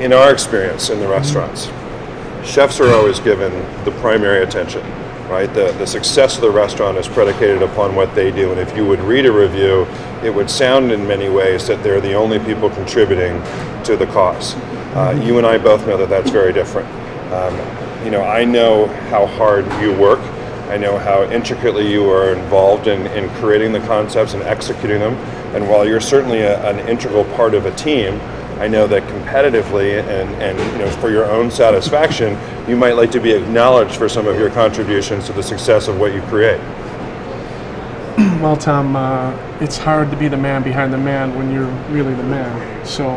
in our experience in the restaurants, chefs are always given the primary attention, right? The, the success of the restaurant is predicated upon what they do. And if you would read a review, it would sound in many ways that they're the only people contributing to the cause. Uh, you and I both know that that's very different. Um, you know, I know how hard you work. I know how intricately you are involved in, in creating the concepts and executing them. And while you're certainly a, an integral part of a team, I know that competitively and, and you know, for your own satisfaction, you might like to be acknowledged for some of your contributions to the success of what you create. Well, Tom, uh, it's hard to be the man behind the man when you're really the man. So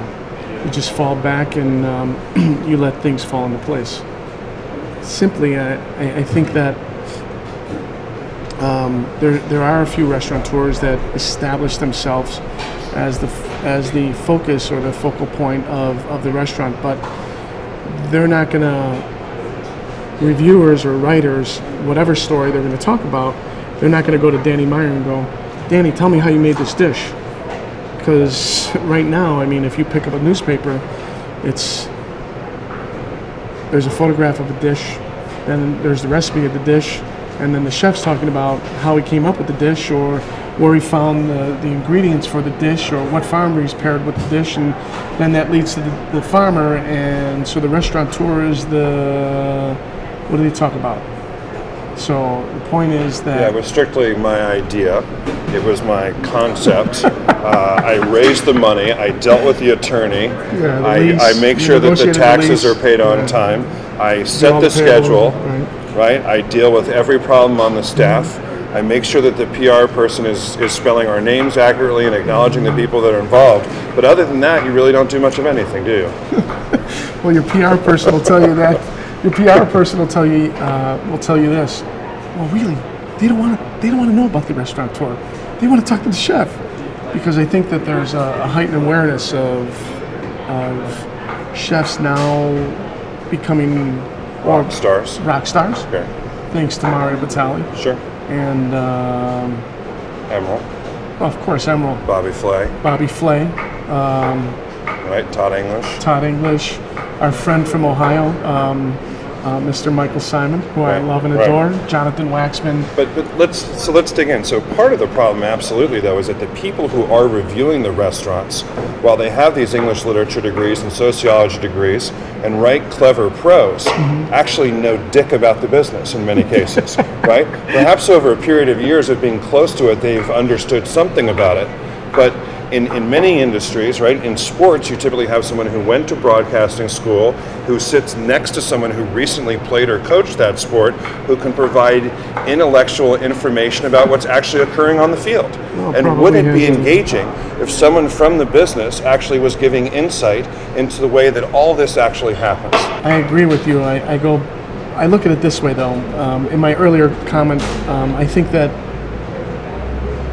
you just fall back and um, you let things fall into place. Simply, I, I think that um, there, there are a few restaurateurs that establish themselves as the as the focus or the focal point of, of the restaurant, but they're not going to reviewers or writers, whatever story they're going to talk about, they're not going to go to Danny Meyer and go, Danny, tell me how you made this dish. Because right now, I mean, if you pick up a newspaper, it's there's a photograph of a dish, then there's the recipe of the dish, and then the chef's talking about how he came up with the dish or where he found the, the ingredients for the dish or what farmer he's paired with the dish and then that leads to the, the farmer and so the restaurateur is the what do they talk about so the point is that Yeah, it was strictly my idea. It was my concept. uh, I raised the money. I dealt with the attorney. Yeah, the I, lease. I make sure that the negotiated the taxes are paid on Yeah. time. I set the the schedule. right. Right. I deal with every problem on the staff. I make sure that the PR person is, is spelling our names accurately and acknowledging the people that are involved. But other than that, you really don't do much of anything, do you? Well, your PR person will tell you that. Your PR person will tell you uh, will tell you this. Well, really, they don't want to. They don't want to know about the restaurateur. They want to talk to the chef because I think that there's a, a heightened awareness of of chefs now becoming Rock stars. rock stars, Okay. thanks to Mario Batali Sure. And um, Emeril. of course Emeril, Bobby Flay. Bobby Flay, Right. Todd English. Todd English, our friend from Ohio, um, uh, Mr. Michael Symon, who I love and right. adore, Jonathan Waxman. But, but let's so let's dig in. So part of the problem, absolutely, though, is that the people who are reviewing the restaurants, while they have these English literature degrees and sociology degrees and write clever prose, actually know dick about the business in many cases, right? Perhaps over a period of years of being close to it, they've understood something about it, but in, in many industries, right, in sports, you typically have someone who went to broadcasting school, who sits next to someone who recently played or coached that sport, who can provide intellectual information about what's actually occurring on the field. Well, and would it be engaging if someone from the business actually was giving insight into the way that all this actually happens? I agree with you. I, I go, I look at it this way though. Um, in my earlier comment, um, I think that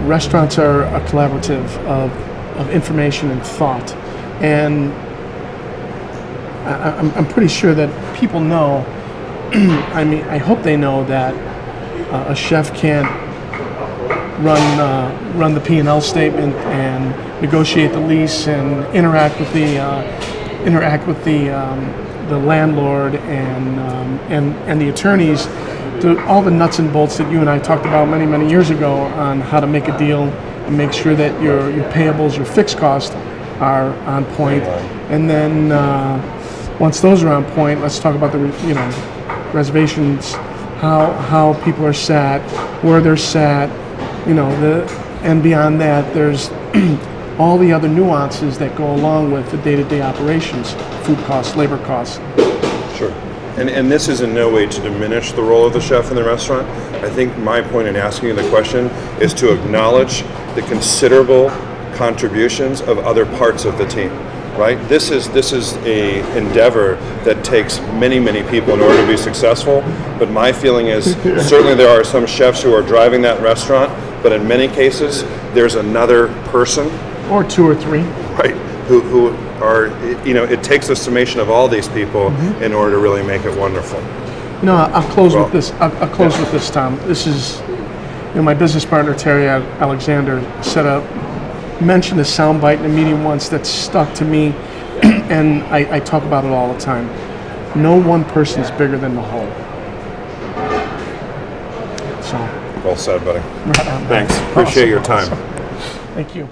restaurants are a collaborative of, of information and thought, and I, I'm, I'm pretty sure that people know. I mean, I hope they know that uh, a chef can't run uh, run the P and L statement and negotiate the lease and interact with the uh, interact with the um, the landlord and um, and and the attorneys. To all the nuts and bolts that you and I talked about many many years ago on how to make a deal and make sure that your your payables, your fixed costs are on point. And then uh, once those are on point, let's talk about the you know reservations, how how people are sat, where they're sat, you know the and beyond that there's all the other nuances that go along with the day-to-day operations food costs labor costs Sure. And, and this is in no way to diminish the role of the chef in the restaurant. I think my point in asking you the question is to acknowledge the considerable contributions of other parts of the team. Right? This is this is a endeavor that takes many many people in order to be successful. But my feeling is certainly there are some chefs who are driving that restaurant, but in many cases there's another person or two or three right who, who are you know it takes a summation of all these people mm-hmm. in order to really make it wonderful you know i'll close Well, with this i'll, I'll close yeah. with this tom this is you know my business partner terry alexander set up mentioned a soundbite in a meeting once that stuck to me and I, I talk about it all the time. No one person is bigger than the whole. So, Well said, buddy. right. Thanks. Appreciate your time. Thank you.